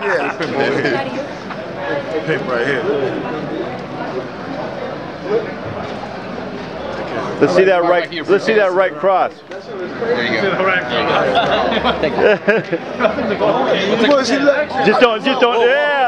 Yeah. Pimp over here. Pimp right here. Let's see that right. Let's see that right cross. There you go. Just don't. Just don't. Yeah.